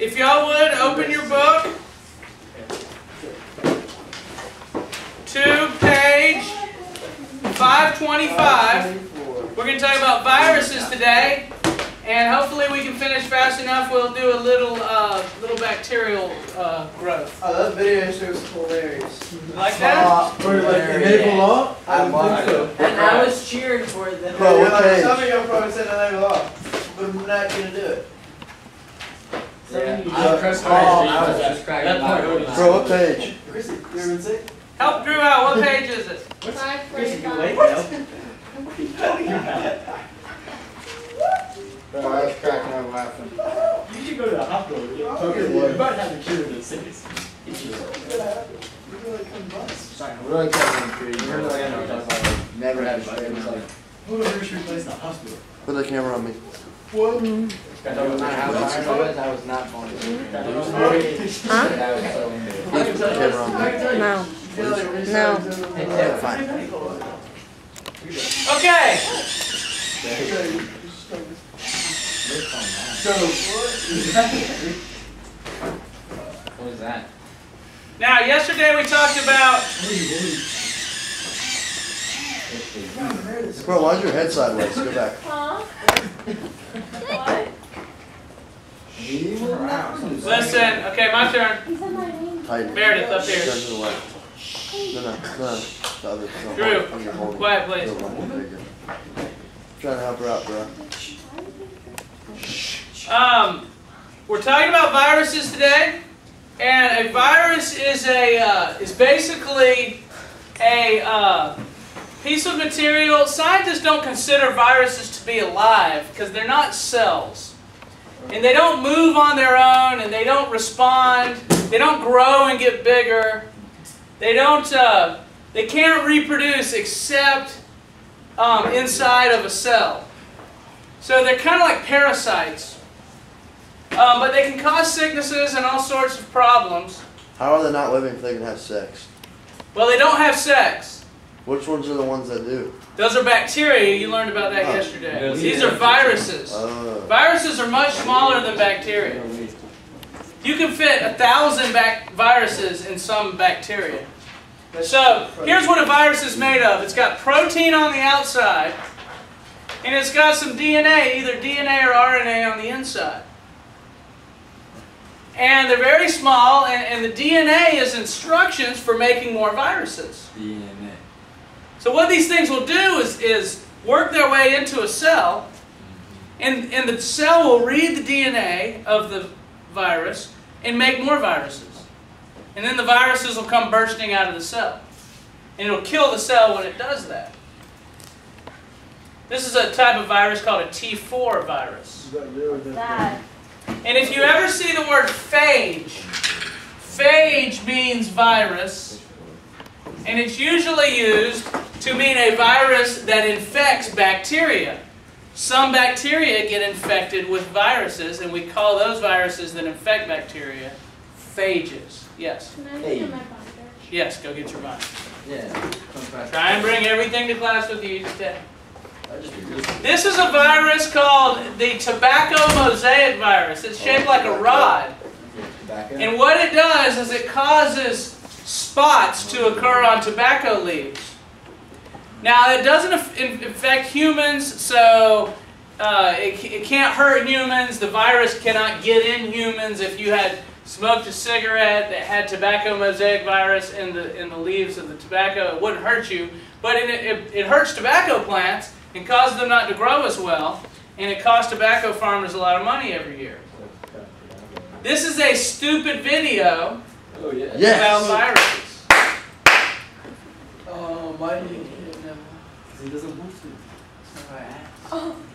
If y'all would, open your book to page 525. We're going to talk about viruses today, and hopefully we can finish fast enough. We'll do a little, uh, little bacterial uh, growth. Oh, that video shows hilarious. Like that? For like the naval law? I love think so. And I was cheering for it then. Bro, what Like. Some of y'all probably said the naval law, but I'm not gonna do it. Yeah. Uh, I was oh, I I was just cracking That part my already- Bro, what page? Chrissy, you ever been? Help Drew out. What page is it? Five Chris, you forty-five. wait, no? Bro, I was cracking up laughing. You should go to the hospital. You Okay, you might have a cure to the sickness. You're gonna come. Sorry, I'm really cutting into it. You're like, I know, that's never had a straight. It's like, Who was your place in the hospital? put the camera on me. What? No matter how tired I was, I was not funny. That That was was very- so into it. Please put the camera on me. No. No. Okay. So, What is that? Now, yesterday we talked about. Bro, why's your head sideways? Go back. Huh? Listen. Okay, my turn. Tighten. Meredith, up Turn here. to the left. No, no, no. The other. No, Drew, quiet, please. Trying to help her out, bro. Um, we're talking about viruses today, and a virus is a uh, is basically a uh, piece of material. Scientists don't consider viruses to be alive because they're not cells, and they don't move on their own, and they don't respond. They don't grow and get bigger. They don't. Uh, they can't reproduce except um, inside of a cell. So they're kind of like parasites. Um, but they can cause sicknesses and all sorts of problems. How are they not living if they can have sex? Well, they don't have sex. Which ones are the ones that do? Those are bacteria. You learned about that Oh. yesterday. Yes. These are viruses. Uh, Viruses are much smaller than bacteria. You can fit a thousand bac- viruses in some bacteria. So, here's what a virus is made of. It's got protein on the outside, and it's got some DNA, either DNA or RNA on the inside. And they're very small, and, and the DNA is instructions for making more viruses. DNA. So what these things will do is, is work their way into a cell, and, and the cell will read the DNA of the virus and make more viruses. And then the viruses will come bursting out of the cell. And it'll kill the cell when it does that. This is a type of virus called a T4 virus. That. And if you ever see the word phage, phage means virus, and it's usually used to mean a virus that infects bacteria. Some bacteria get infected with viruses, and we call those viruses that infect bacteria phages. Yes. Can I get my binder? Yes, go get your binder. Yeah. Comes back. Try and bring everything to class with you today. I just agree. This is a virus called the tobacco mosaic virus. It's shaped like a rod. And what it does is it causes spots to occur on tobacco leaves. Now, it doesn't aff- in- infect humans, so uh, it, it can't hurt humans. The virus cannot get in humans. If you had smoked a cigarette that had tobacco mosaic virus in the, in the leaves of the tobacco, it wouldn't hurt you. But it, it, it hurts tobacco plants and causes them not to grow as well. And it costs tobacco farmers a lot of money every year. This is a stupid video Oh yeah. about yes! viruses. oh, my knee. He doesn't want to.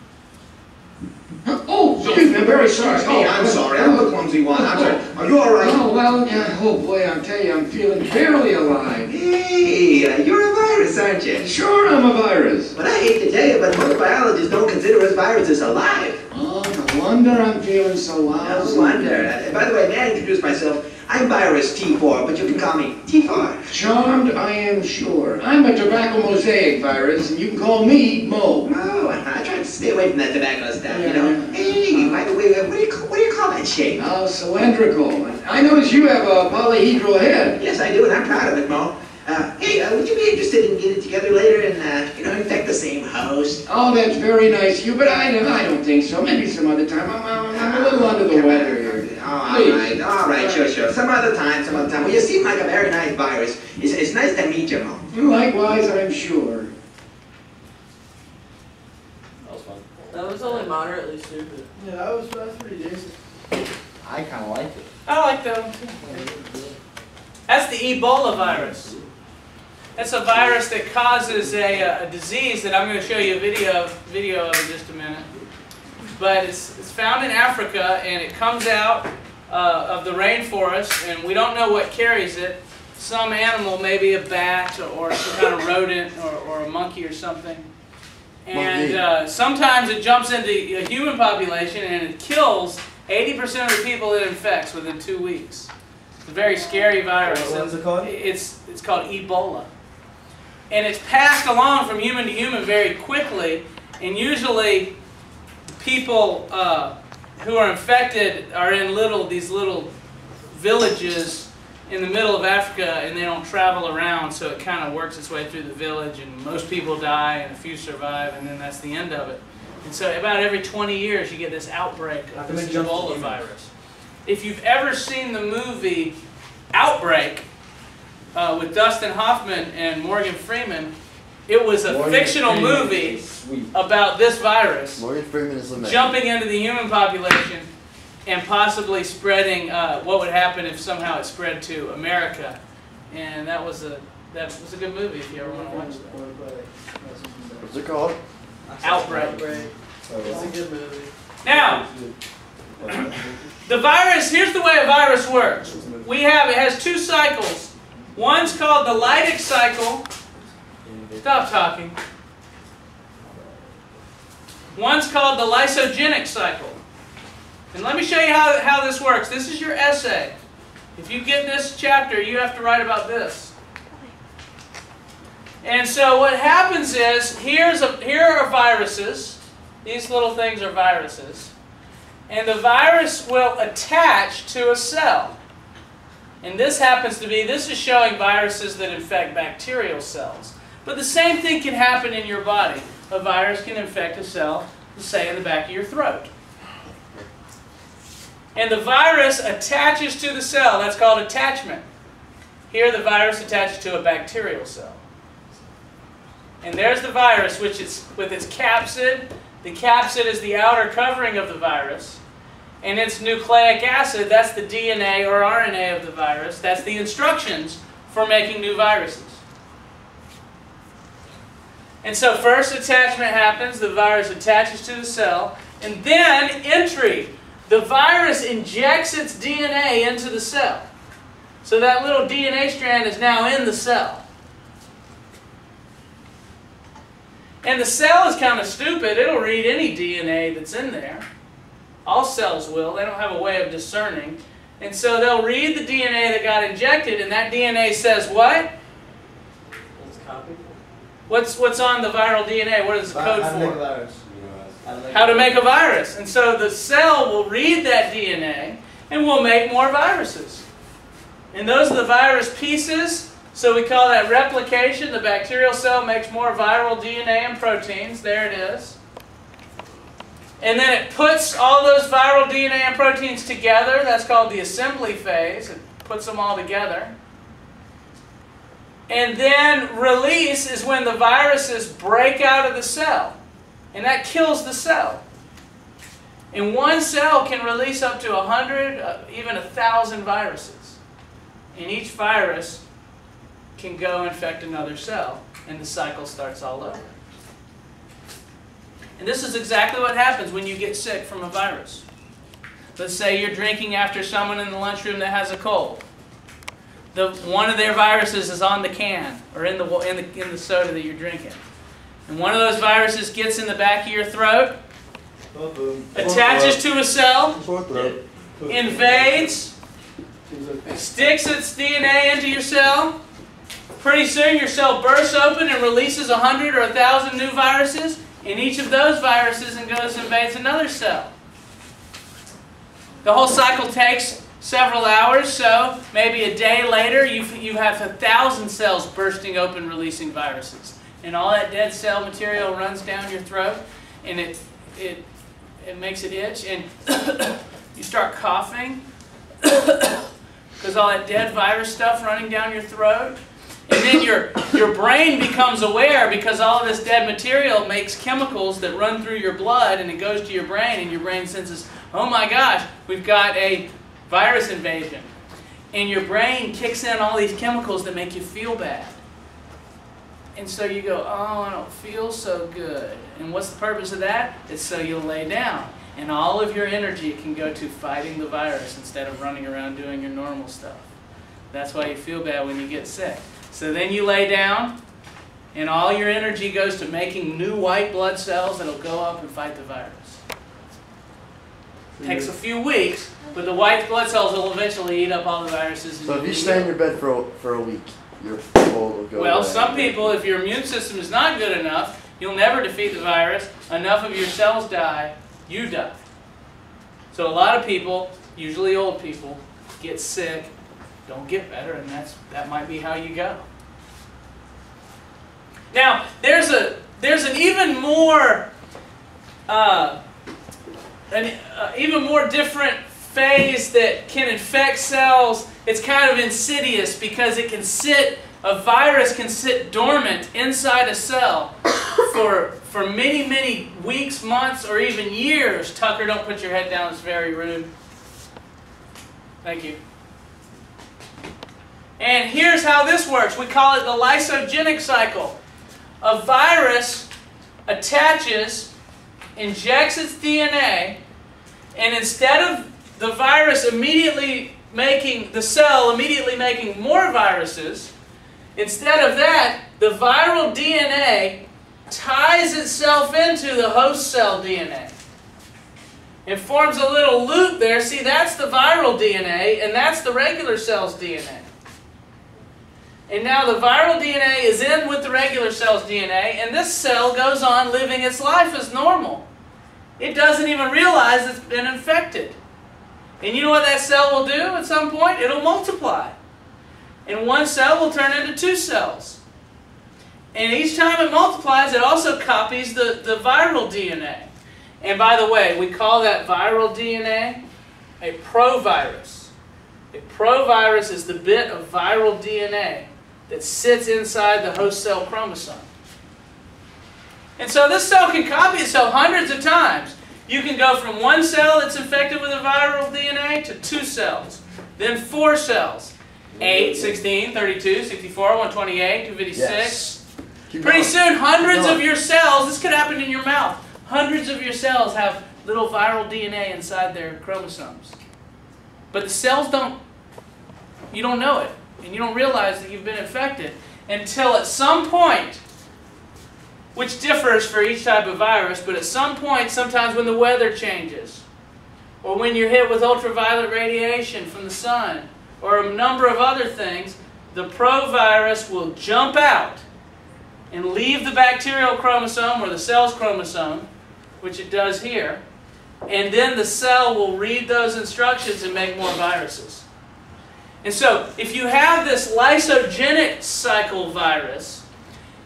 Oh, excuse me, I'm very sorry. Oh, I'm sorry. I'm the clumsy one. I'm sorry. Are you all right? Oh, well, yeah, oh boy, I'll tell you, I'm feeling barely alive. Hey, uh, you're a virus, aren't you? Sure, I'm a virus. But I hate to tell you, but most biologists don't consider us viruses alive. Oh, no wonder I'm feeling so No wonder. Uh, by the way, may I introduce myself? I'm Virus T4, but you can call me T4. Charmed, I am sure. I'm a tobacco mosaic virus, and you can call me Mo. Oh, I try to stay away from that tobacco stuff, you know. Hey, by the way, uh, what do you call, what do you call that shape. Oh, cylindrical. I notice you have a polyhedral head. Yes, I do, and I'm proud of it, Mo. Uh, hey, uh, would you be interested in getting together later and, uh, you know, infect the same host? Oh, that's very nice of you, but I, I don't think so. Maybe some other time. I'm, I'm, I'm a little under the weather here. All Please. right, all right, sure, sure. Some other time, some other time. Well, you seem like a very nice virus. It's, it's nice to meet you, Mo. Likewise, I'm sure. That was fun. That was only moderately stupid. Yeah, that was, that's pretty decent. I kinda like it. I like that one too. That's the Ebola virus. That's a virus that causes a, uh, a disease that I'm going to show you a video video of in just a minute. But it's, it's found in Africa and it comes out uh, of the rainforest and we don't know what carries it. Some animal, maybe a bat or some kind of rodent or, or a monkey or something. And Monkey. uh, sometimes it jumps into a human population and it kills 80% of the people it infects within two weeks. It's a very scary virus. What is it called? It's, it's called Ebola. And it's passed along from human to human very quickly. And usually people uh, who are infected are in little these little villages in the middle of Africa and they don't travel around so it kind of works its way through the village and most people die and a few survive and then that's the end of it. And so about every 20 years you get this outbreak of this it jumps to Ebola virus. If you've ever seen the movie Outbreak uh, with Dustin Hoffman and Morgan Freeman, it was a Morgan fictional Freeman movie about this virus Morgan Freeman is the jumping into the human population and possibly spreading uh, what would happen if somehow it spread to America. And that was a that was a good movie if you ever want to watch that. What's it called? Outbreak. Outbreak. It's a good movie. Now, the virus, here's the way a virus works. We have, it has two cycles. One's called the Lytic cycle. Stop talking. One's called the lysogenic cycle. And let me show you how, how this works. This is your essay. If you get this chapter, you have to write about this. And so what happens is, here's a, here are viruses. These little things are viruses. And the virus will attach to a cell. And this happens to be, this is showing viruses that infect bacterial cells. But the same thing can happen in your body. A virus can infect a cell, say in the back of your throat. And the virus attaches to the cell. That's called attachment. Here the virus attaches to a bacterial cell. And there's the virus, which is with its capsid. The capsid is the outer covering of the virus. And its nucleic acid, that's the DNA or RNA of the virus. That's the instructions for making new viruses. And so first attachment happens, the virus attaches to the cell, and then entry. The virus injects its DNA into the cell. So that little DNA strand is now in the cell. And the cell is kind of stupid. It'll read any DNA that's in there. All cells will. They don't have a way of discerning. And so they'll read the DNA that got injected, and that DNA says what? What's, what's on the viral DNA? What is the code How to make a for? How to make a virus. And so the cell will read that DNA and will make more viruses. And those are the virus pieces. So we call that replication. The bacterial cell makes more viral DNA and proteins. There it is. And then it puts all those viral DNA and proteins together. That's called the assembly phase. It puts them all together. And then release is when the viruses break out of the cell. And that kills the cell. And one cell can release up to 100, uh, even 1,000 viruses. And each virus can go infect another cell, and the cycle starts all over. And this is exactly what happens when you get sick from a virus. Let's say you're drinking after someone in the lunchroom that has a cold. The, one of their viruses is on the can or in the, in, the, in the soda that you're drinking. And one of those viruses gets in the back of your throat, attaches to a cell, invades, sticks its DNA into your cell. Pretty soon your cell bursts open and releases 100 or 1,000 new viruses, and each of those viruses and goes and invades another cell. the whole cycle takes several hours, so maybe a day later you, you have a thousand cells bursting open releasing viruses. And all that dead cell material runs down your throat and it, it, it makes it itch and you start coughing because all that dead virus stuff running down your throat. And then your, your brain becomes aware because all of this dead material makes chemicals that run through your blood and it goes to your brain and your brain senses, oh my gosh, we've got a virus invasion. And your brain kicks in all these chemicals that make you feel bad. And so you go, oh, I don't feel so good. And what's the purpose of that? It's so you'll lay down. And all of your energy can go to fighting the virus instead of running around doing your normal stuff. That's why you feel bad when you get sick. So then you lay down, and all your energy goes to making new white blood cells that'll go up and fight the virus. Takes a few weeks, but the white blood cells will eventually eat up all the viruses. So if you stay in your bed for a, for a week, your cold will go Well, away. some people, if your immune system is not good enough, you'll never defeat the virus. Enough of your cells die, you die. So a lot of people, usually old people, get sick, don't get better, and that's that might be how you go. Now, there's a there's an even more uh, an uh, even more different phase that can infect cells. It's kind of insidious because it can sit a virus can sit dormant inside a cell for for many many weeks, months, or even years. Tucker, don't put your head down. It's very rude. Thank you. And here's how this works. We call it the lysogenic cycle. A virus attaches, injects its DNA, and instead of the virus immediately making, the cell immediately making more viruses, instead of that, the viral DNA ties itself into the host cell DNA. It forms a little loop there. See, that's the viral DNA, and that's the regular cell's DNA. And now the viral DNA is in with the regular cell's DNA, and this cell goes on living its life as normal. It doesn't even realize it's been infected. And you know what that cell will do at some point? It'll multiply. And one cell will turn into two cells. And each time it multiplies, it also copies the, the viral DNA. And by the way, we call that viral DNA a provirus. A provirus is the bit of viral DNA that sits inside the host cell chromosome. And so this cell can copy itself hundreds of times. You can go from one cell that's infected with a viral DNA to two cells, then four cells. 8, 16, 32, 64, 128, 256. Yes. Pretty soon, hundreds of your cells, this could happen in your mouth, hundreds of your cells have little viral DNA inside their chromosomes. But the cells don't, you don't know it, and you don't realize that you've been infected until at some point, which differs for each type of virus, but at some point, sometimes when the weather changes, or when you're hit with ultraviolet radiation from the sun, or a number of other things, the provirus will jump out and leave the bacterial chromosome or the cell's chromosome, which it does here, and then the cell will read those instructions and make more viruses. And so, if you have this lysogenic cycle virus,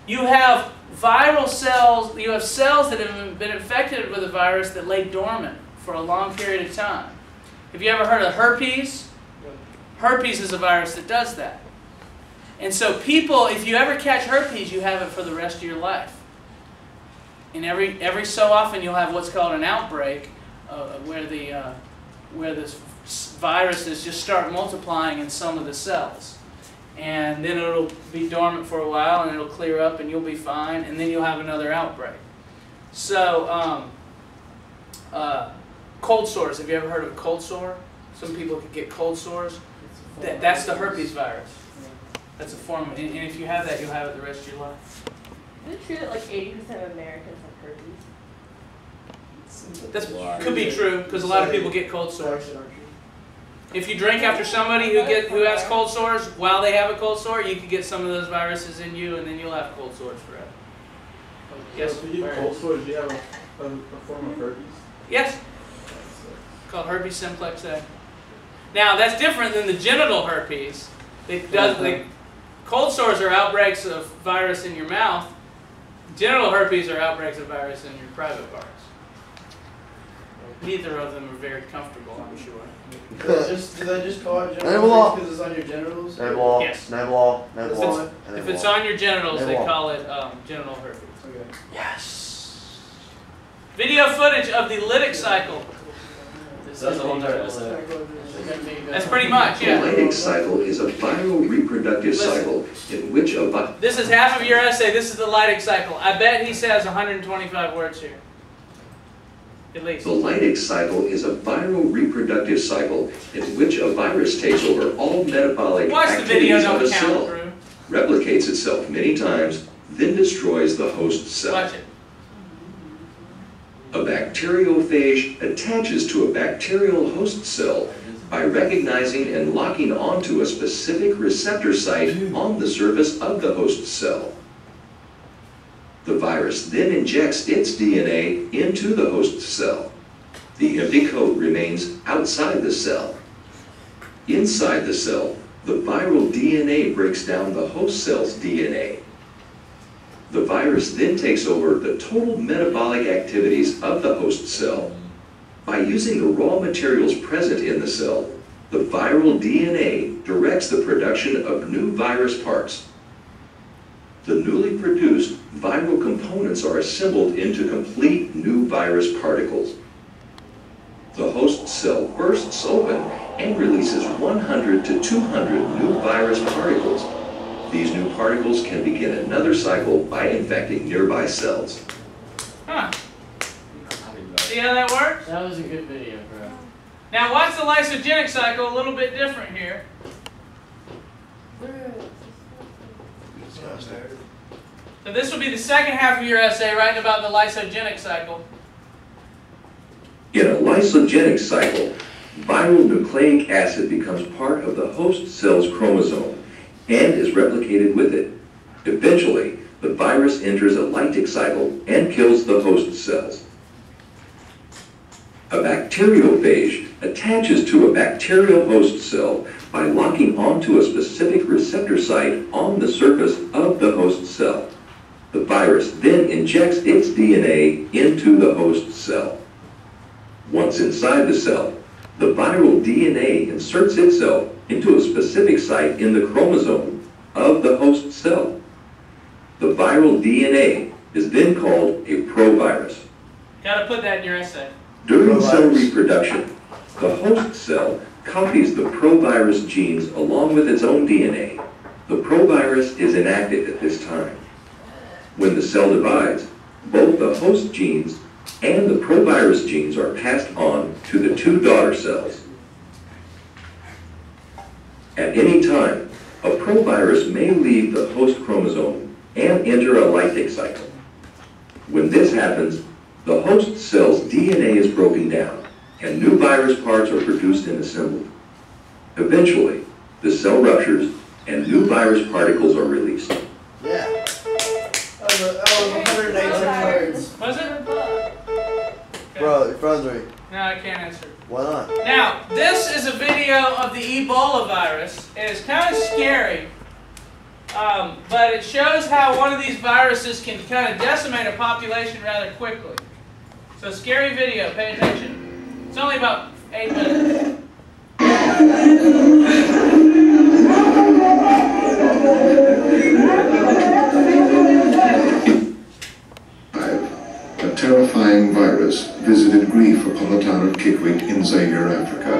you have viral cells, you have cells that have been infected with a virus that lay dormant for a long period of time. Have you ever heard of herpes? Herpes is a virus that does that. And so people, if you ever catch herpes, you have it for the rest of your life. And every every so often you'll have what's called an outbreak, uh, where the uh, where this viruses just start multiplying in some of the cells, and then it'll be dormant for a while, and it'll clear up, and you'll be fine, and then you'll have another outbreak. So, um, uh, cold sores. Have you ever heard of cold sore? Some people could get cold sores. That, that's the herpes virus. That's a form, of, and, and if you have that, you'll have it the rest of your life. Is it true that like 80% of Americans have herpes? That could be true because a lot of people get cold sores. If you drink after somebody who get who has cold sores while they have a cold sore, you could get some of those viruses in you, and then you'll have cold sores forever. Yes. So if you get cold sores, do you have a, a, form of herpes? Yes, called herpes simplex A. Now that's different than the genital herpes. It does the cold sores are outbreaks of virus in your mouth. Genital herpes are outbreaks of virus in your private parts. Neither of them are very comfortable, I'm sure. Do they just, do they just call it Nibble genital off. because it's on your genitals? Nibble off, Yes. nibble off, If nibble it's- and If it's off. on your genitals, they Nibble. call it um, genital herpes. Okay. Yes. Video footage of the lytic cycle. That's the whole entire essay. That's pretty much, The yeah. lytic cycle is a bioreproductive Listen. cycle in which a vi- This is half of your essay. This is the lytic cycle. I bet he says 125 words here. The lytic cycle is a viral reproductive cycle in which a virus takes over all metabolic Watch activities of a cell, through. replicates itself many times, then destroys the host cell. A bacteriophage attaches to a bacterial host cell by recognizing and locking onto a specific receptor site on the surface of the host cell. The virus then injects its DNA into the host cell. The empty coat remains outside the cell. Inside the cell, the viral DNA breaks down the host cell's DNA. The virus then takes over the total metabolic activities of the host cell. By using the raw materials present in the cell, the viral DNA directs the production of new virus parts. The newly produced viral components are assembled into complete new virus particles. The host cell bursts open and releases 100 to 200 new virus particles. These new particles can begin another cycle by infecting nearby cells. Huh. See how that works? That was a good video, bro. Now watch the lysogenic cycle a little bit different here. So this will be the second half of your essay writing about the lysogenic cycle. In a lysogenic cycle, viral nucleic acid becomes part of the host cell's chromosome and is replicated with it. Eventually, the virus enters a lytic cycle and kills the host cells. A bacteriophage attaches to a bacterial host cell by locking onto a specific receptor site on the surface of the host cell. The virus then injects its DNA into the host cell. Once inside the cell, the viral DNA inserts itself into a specific site in the chromosome of the host cell. The viral DNA is then called a provirus. Gotta put that in your essay. During cell reproduction, the host cell copies the provirus genes along with its own DNA. The provirus is inactive at this time. When the cell divides, both the host genes and the provirus genes are passed on to the two daughter cells. At any time, a provirus may leave the host chromosome and enter a lytic cycle. When this happens, the host cell's DNA is broken down, and new virus parts are produced and assembled. Eventually, the cell ruptures, and new virus particles are released. Yeah. That was, a, that was 118 words. Was it? Bro, Frederick, No, I can't answer. why not? Now, this is a video of the Ebola virus. and It's kind of scary, um, but it shows how one of these viruses can kind of decimate a population rather quickly. So, scary video. Pay attention. It's only about eight minutes. Visited grief upon the town of Kikwit in Zaire, Africa.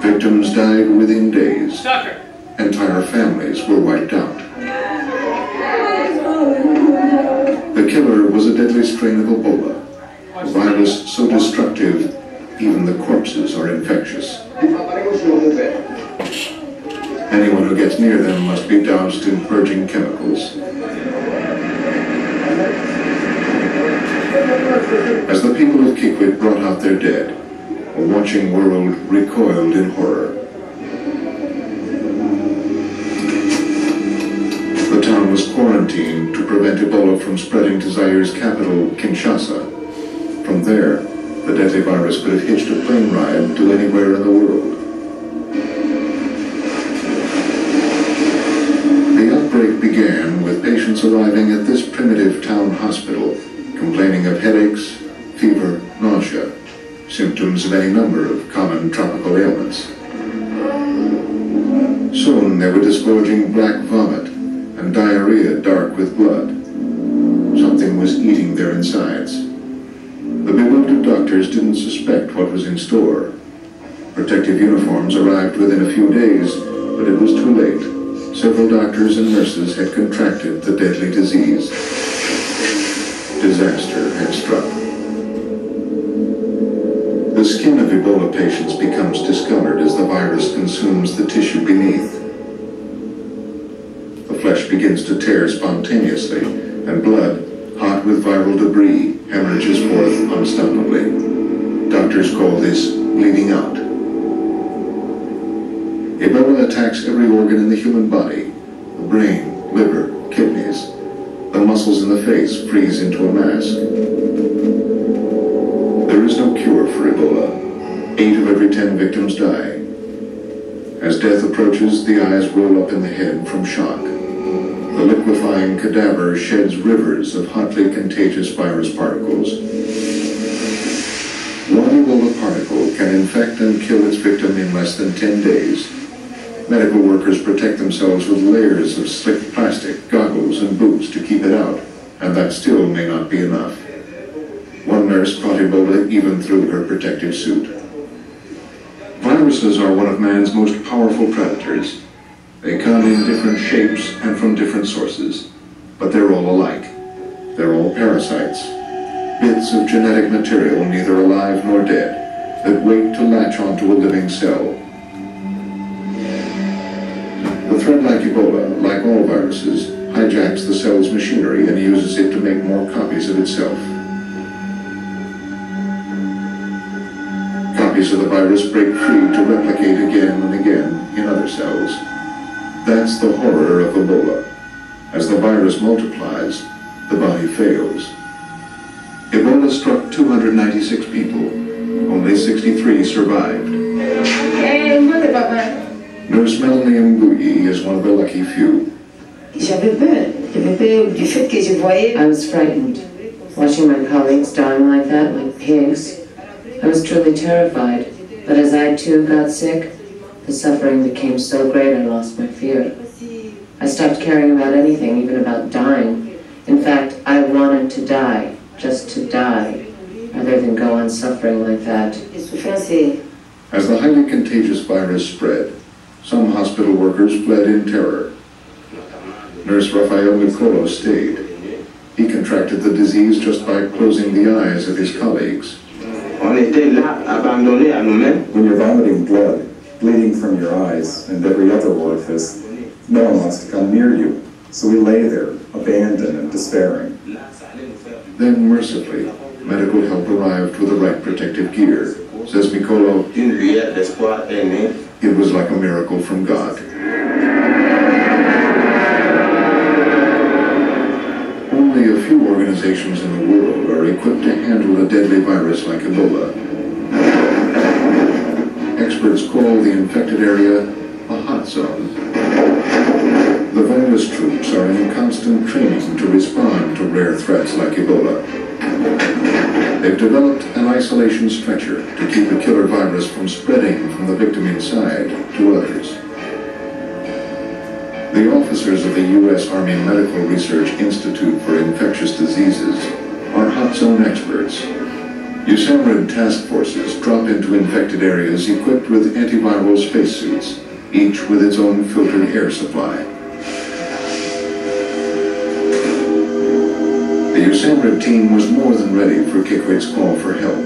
Victims died within days. Tucker. Entire families were wiped out. The killer was a deadly strain of Ebola, a Watch the video. virus so destructive even the corpses are infectious. Anyone who gets near them must be doused in purging chemicals. As the people of Kikwit brought out their dead, a watching world recoiled in horror. The town was quarantined to prevent Ebola from spreading to Zaire's capital, Kinshasa. From there, the deadly virus could have hitched a plane ride to anywhere in the world. The outbreak began with patients arriving at this primitive town hospital, complaining of headaches, fever, nausea, symptoms of any number of common tropical ailments. Soon they were disgorging black vomit and diarrhea dark with blood. Something was eating their insides. The bewildered doctors didn't suspect what was in store. Protective uniforms arrived within a few days, but it was too late. Several doctors and nurses had contracted the deadly disease. Disaster had struck. The skin of Ebola patients becomes discolored as the virus consumes the tissue beneath. The flesh begins to tear spontaneously, and blood, hot with viral debris, hemorrhages forth unstoppably. Doctors call this bleeding out. Ebola attacks every organ in the human body, the brain, liver. The muscles in the face freeze into a mask. There is no cure for Ebola. Eight of every ten victims die. As death approaches, the eyes roll up in the head from shock. The liquefying cadaver sheds rivers of hotly contagious virus particles. One Ebola particle can infect and kill its victim in less than 10 days. Medical workers protect themselves with layers of slick plastic, goggles, and boots to keep it out, and that still may not be enough. One nurse caught Ebola even through her protective suit. Viruses are one of man's most powerful predators. They come in different shapes and from different sources, but they're all alike. They're all parasites, bits of genetic material neither alive nor dead that wait to latch onto a living cell. The threat like Ebola, like all viruses, hijacks the cell's machinery and uses it to make more copies of itself. Copies of the virus break free to replicate again and again in other cells. That's the horror of Ebola. As the virus multiplies, the body fails. Ebola struck 296 people. Only 63 survived. Nurse Melanie Mbuyi is one of the lucky few. J'avais peur. J'avais peur du fait que je voyais. I was frightened, watching my colleagues dying like that, like pigs. I was truly terrified, but as I too got sick, the suffering became so great I lost my fear. I stopped caring about anything, even about dying. In fact, I wanted to die, just to die, rather than go on suffering like that. As the highly contagious virus spread, some hospital workers fled in terror. Nurse Rafael Nicolo stayed. He contracted the disease just by closing the eyes of his colleagues. When you're vomiting blood, bleeding from your eyes and every other orifice, no one wants to come near you. So we lay there, abandoned and despairing. Then, mercifully, medical help arrived with the right protective gear. Says Nicolo, it was like a miracle from God. Only a few organizations in the world are equipped to handle a deadly virus like Ebola. Experts call the infected area a hot zone. The virus troops are in constant training to respond to rare threats like Ebola. They've developed an isolation stretcher to keep the killer virus from spreading from the victim inside to others. The officers of the U.S. Army Medical Research Institute for Infectious Diseases are hot zone experts. USAMRIID task forces drop into infected areas equipped with antiviral spacesuits, each with its own filtered air supply. The USAMRIID team was more than ready for Kikwit's call for help.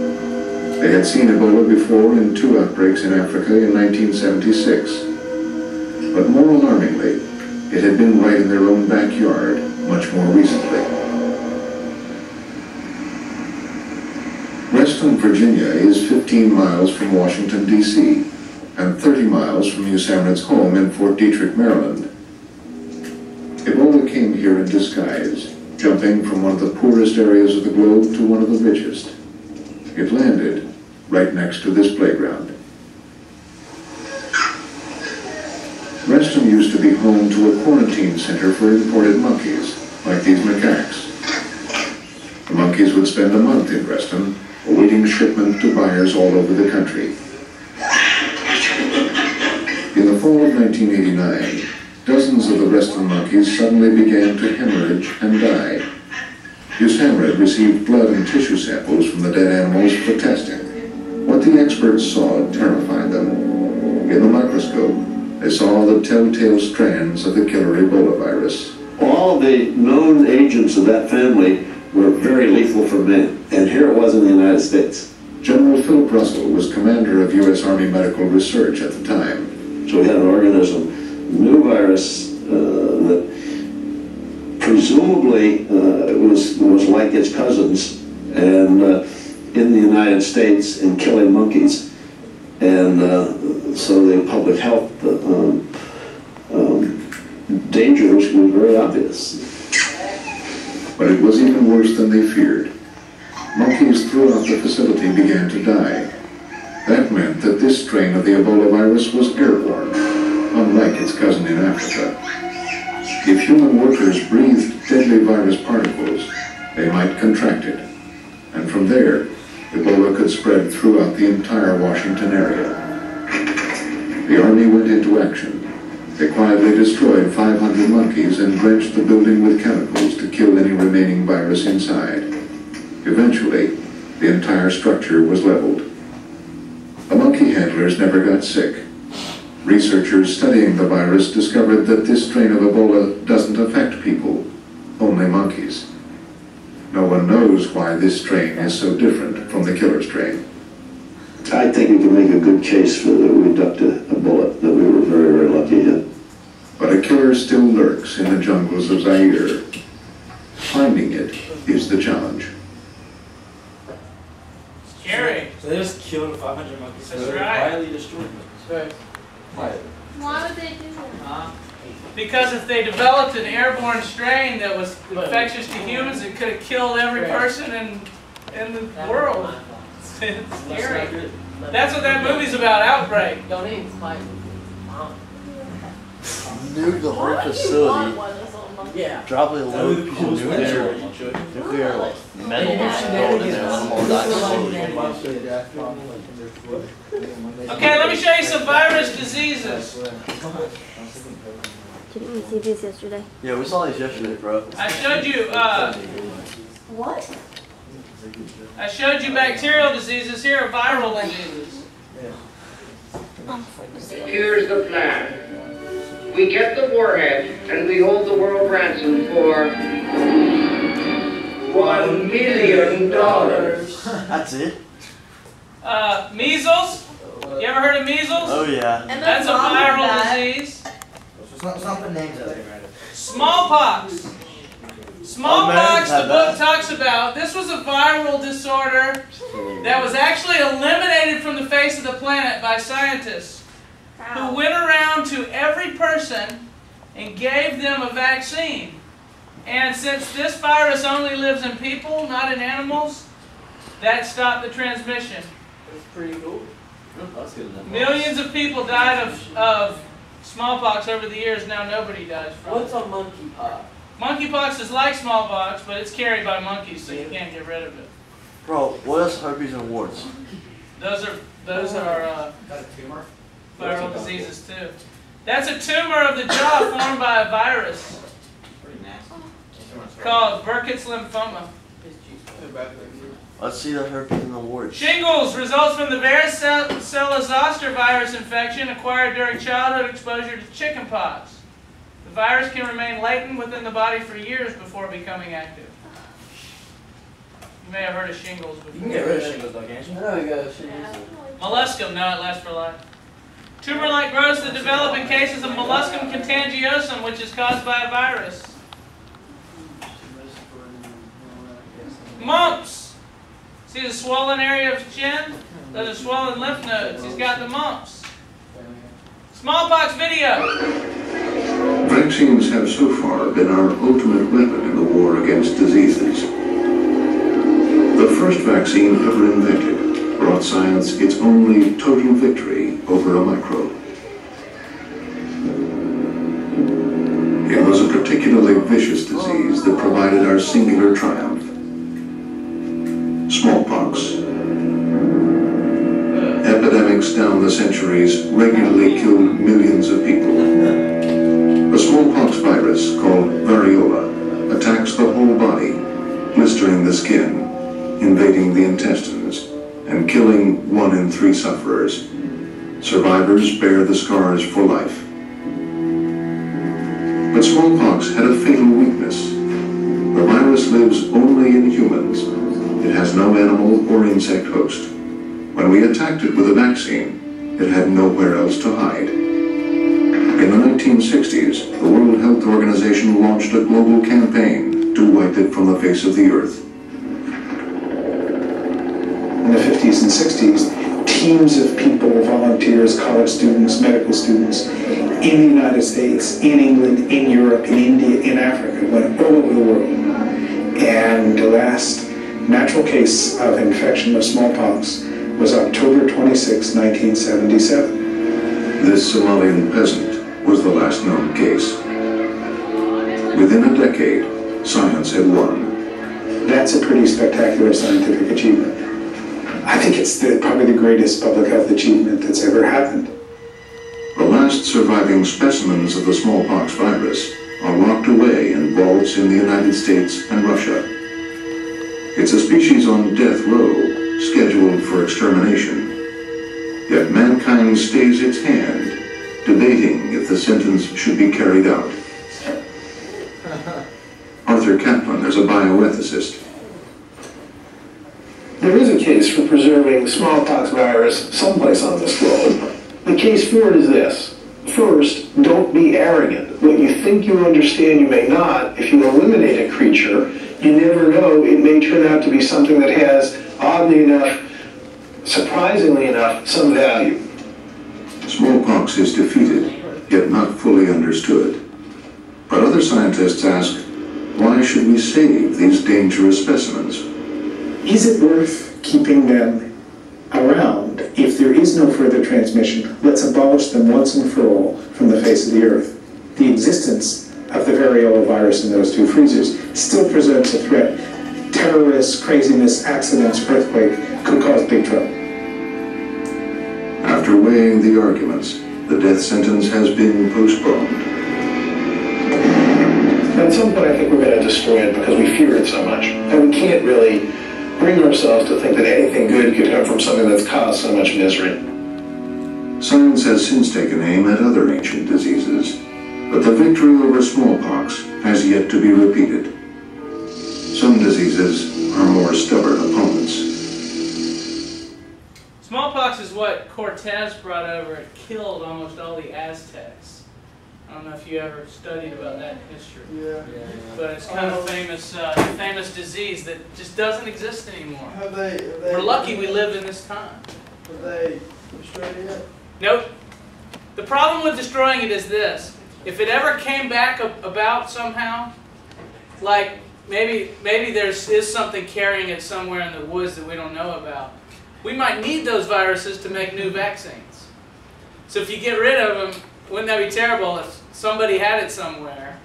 They had seen Ebola before in two outbreaks in Africa in 1976. But more alarmingly, it had been right in their own backyard much more recently. Reston, Virginia is 15 miles from Washington, D.C., and 30 miles from USAMRIID's home in Fort Detrick, Maryland. Ebola came here in disguise, jumping from one of the poorest areas of the globe to one of the richest. It landed right next to this playground. Reston used to be home to a quarantine center for imported monkeys, like these macaques. The monkeys would spend a month in Reston, awaiting shipment to buyers all over the country. In the fall of 1989, dozens of the Reston monkeys suddenly began to hemorrhage and die. USAMRIID had received blood and tissue samples from the dead animals for testing. What the experts saw terrified them. In the microscope, they saw the telltale strands of the killer Ebola virus. All the known agents of that family were very lethal for men, and here it was in the United States. General Philip Russell was commander of U.S. Army Medical Research at the time. So we had an organism, new virus, uh, that presumably uh, was, was like its cousins, and uh, in the United States in killing monkeys. And uh, so the public health uh, um, um, danger was, was very obvious. But it was even worse than they feared. Monkeys throughout the facility began to die. That meant that this strain of the Ebola virus was airborne, unlike its cousin in Africa. If human workers breathed deadly virus particles, they might contract it. And from there, Ebola could spread throughout the entire Washington area. The Army went into action. They quietly destroyed 500 monkeys and drenched the building with chemicals to kill any remaining virus inside. Eventually, the entire structure was leveled. The monkey handlers never got sick. Researchers studying the virus discovered that this strain of Ebola doesn't affect people, only monkeys. No one knows why this strain is so different from the killer strain. I think we can make a good case for that we ducked a, a bullet, that we were very, very lucky hit. But a killer still lurks in the jungles of Zaire. Finding it is the challenge. Scary. So they just killed 500 monkeys. That's so right. Quietly destroyed them. Quietly. Why would they do that? Uh, Because if they developed an airborne strain that was infectious to humans, it could have killed every person in, in the world. It's That's scary. That's what that movie's about, Outbreak. Don't eat spike. Nuke the whole Why would you want facility. One that's little monkey? Yeah. Drop a That would load be of the coolest nuclear, picture. nuclear metal Yeah. gold in there. Let them all die. Okay, let me show you some virus diseases. Didn't we see these yesterday? Yeah, we saw these yesterday, bro. I showed you, uh, What? I showed you bacterial diseases. Here are viral diseases. Here's the plan. We get the warhead and we hold the world ransom for one million dollars. That's it? Uh, measles. You ever heard of measles? Oh, yeah. And the That's a mom viral that. disease. Let's not, let's not put names out there. Smallpox. Smallpox, Americans the book that. talks about. This was a viral disorder that was actually eliminated from the face of the planet by scientists who went around to every person and gave them a vaccine. And since this virus only lives in people, not in animals, that stopped the transmission. That's pretty cool. That's good enough. Millions of people died of, of smallpox over the years. Now nobody dies from What's it. a monkeypox? Monkeypox is like smallpox, but it's carried by monkeys, so you can't get rid of it. Bro, what is herpes and warts? Those are those are uh, Got a tumor? Viral diseases too. That's a tumor of the jaw formed by a virus Pretty nasty. called Burkitt's lymphoma. Let's see the herpes in the warts. Shingles results from the varicella zoster virus infection acquired during childhood exposure to chickenpox. The virus can remain latent within the body for years before becoming active. You may have heard of shingles before. You can get rid of shingles though, can't you? I know we got shit. Molluscum, no, it lasts for life. Tumor-like growths that develop in cases of molluscum contagiosum, which is caused by a virus. Mumps. See the swollen area of his chin? Those are swollen lymph nodes. He's got the mumps. Smallpox video. Vaccines have so far been our ultimate weapon in the war against diseases. The The first vaccine ever invented brought science its only total victory over a microbe. It was a particularly vicious disease that provided our singular triumph. Smallpox. Epidemics down the centuries regularly killed millions of people. The smallpox virus, called variola, attacks the whole body, blistering the skin, invading the intestines, three sufferers. Survivors bear the scars for life. But smallpox had a fatal weakness. The virus lives only in humans. It has no animal or insect host. When we attacked it with a vaccine, it had nowhere else to hide. In the 1960s, the World Health Organization launched a global campaign to wipe it from the face of the earth. In the 50s and 60s, teams of people, volunteers, college students, medical students, in the United States, in England, in Europe, in India, in Africa, went all over the world. And the last natural case of infection with smallpox was October 26, 1977. This Somalian peasant was the last known case. Within a decade, science had won. That's a pretty spectacular scientific achievement. I think it's the, probably the greatest public health achievement that's ever happened. The last surviving specimens of the smallpox virus are locked away in vaults in the United States and Russia. It's a species on death row, scheduled for extermination. Yet mankind stays its hand, debating if the sentence should be carried out. Arthur Caplan is a bioethicist. There is a case for preserving smallpox virus someplace on this globe. The case for it is this. First, don't be arrogant. What you think you understand, you may not. If you eliminate a creature, you never know. It may turn out to be something that has, oddly enough, surprisingly enough, some value. Smallpox is defeated, yet not fully understood. But other scientists ask, why should we save these dangerous specimens? Is it worth keeping them around if there is no further transmission? Let's abolish them once and for all from the face of the earth. The existence of the variola virus in those two freezers still presents a threat. Terrorists, craziness, accidents, earthquake could cause big trouble. After weighing the arguments, the death sentence has been postponed. At some point, I think we're going to destroy it because we fear it so much. And we can't really bring ourselves to think that anything good could come from something that's caused so much misery. Science has since taken aim at other ancient diseases, but the victory over smallpox has yet to be repeated. Some diseases are more stubborn opponents. Smallpox is what Cortez brought over and killed almost all the Aztecs. I don't know if you ever studied about that in history. Yeah. yeah. But it's kind of famous, uh, famous disease that just doesn't exist anymore. Have they, have they? We're lucky we lived in this time. Have they destroyed it yet? Nope. The problem with destroying it is this. If it ever came back about somehow, like maybe maybe there's is something carrying it somewhere in the woods that we don't know about, we might need those viruses to make new vaccines. So if you get rid of them, wouldn't that be terrible if somebody had it somewhere,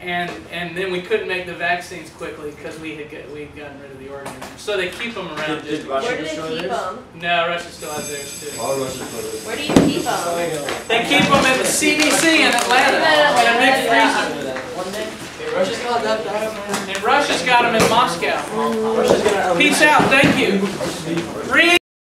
and and then we couldn't make the vaccines quickly because we had get, we'd gotten rid of the organism. So they keep them around. Did- did just- Russia Where do they keep theirs? them? no, Russia still has theirs too. All Russians put it. Where do you keep them? They keep them at the CDC in Atlanta in a big freezer. Russia's got that. And Russia's got them in Moscow. Peace out. Thank you. Read.